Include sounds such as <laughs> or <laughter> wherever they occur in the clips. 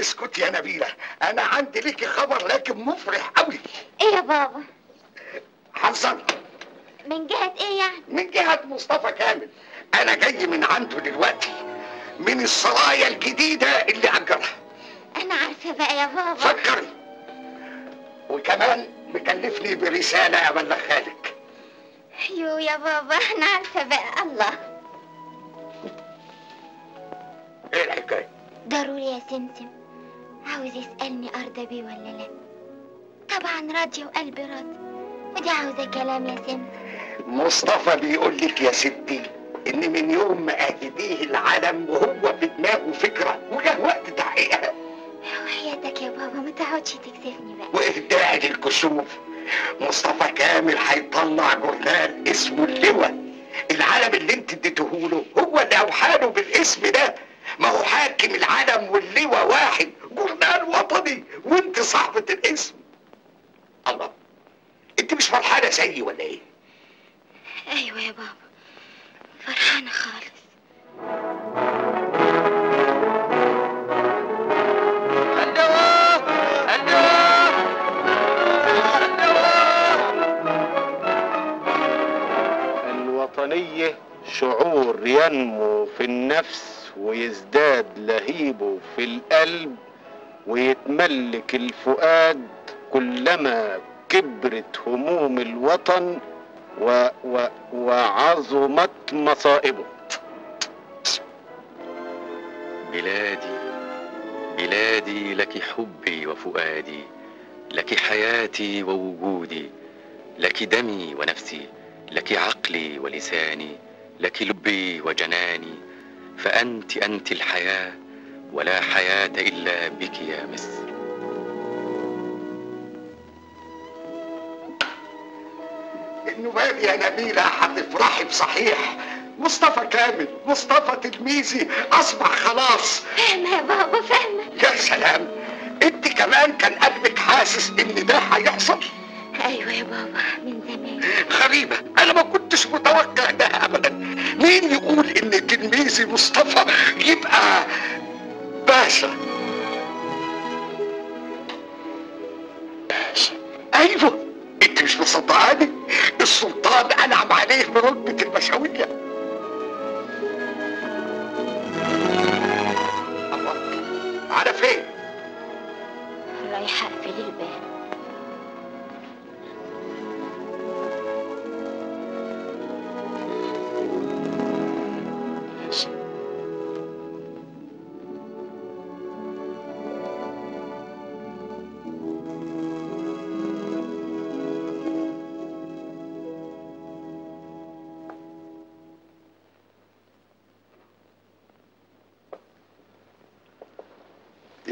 اسكت يا نبيلة. أنا عندي ليكي خبر لكن مفرح قوي إيه يا بابا؟ حصل من جهة إيه يعني؟ من جهة مصطفى كامل. أنا جاي من عنده دلوقتي. من السرايا الجديدة اللي أجرها. أنا عارفة بقى يا بابا. فكري. وكمان مكلفني برسالة أبلغها لك. يو يا بابا أنا عارفة بقى. الله. إيه الحكاية؟ ضروري يا سمسم. عاوز يسألني أرضى بيه ولا لا؟ طبعا راضية وقلبي راضي ودي عاوزة كلام يا سمسم مصطفى بيقول لك يا ستي إن من يوم ما أهديه العالم وهو في دماغه فكرة وجه وقت تحقيقها. وحياتك يا بابا ما تقعدش تكسفني بقى. وإهداء للكسوف مصطفى كامل هيطلع جورنال اسمه اللواء. العالم اللي انت اديتهوله هو اللي أوحاله بالاسم ده. ما هو حاكم العالم واللواء واحد. جورنال وطني وانت صاحبة الاسم. الله انت مش فرحانة زيي ولا إيه؟ أيوه يا بابا فرحانة خالص. الوطنية شعور ينمو في النفس ويزداد لهيبه في القلب. ويتملك الفؤاد كلما كبرت هموم الوطن و و وعظمت مصائبه. بلادي بلادي لك حبي وفؤادي لك حياتي ووجودي لك دمي ونفسي لك عقلي ولساني لك لبي وجناني فأنت أنت الحياة ولا حياة إلا بك يا مصر. النواب يا نبيلة هتفرحي بصحيح مصطفى كامل مصطفى تلميذي أصبح خلاص. فاهمة يا بابا فاهمة يا سلام أنت كمان كان قلبك حاسس إن ده هيحصل؟ أيوه يا بابا من زمان. غريبة أنا ما كنتش متوقع ده أبدا. مين يقول إن تلميذي مصطفى يبقى باشا. باشا. أيوه. أنت مش مصدقاني؟ السلطان أنعم عليه برتبة البشوية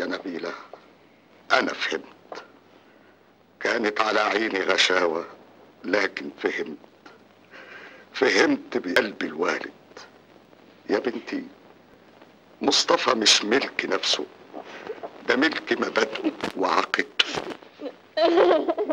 يا نبيلة. أنا فهمت. كانت على عيني غشاوة لكن فهمت. فهمت بقلب الوالد. يا بنتي مصطفى مش ملك نفسه ده ملك مبادئه وعقيدته. <laughs>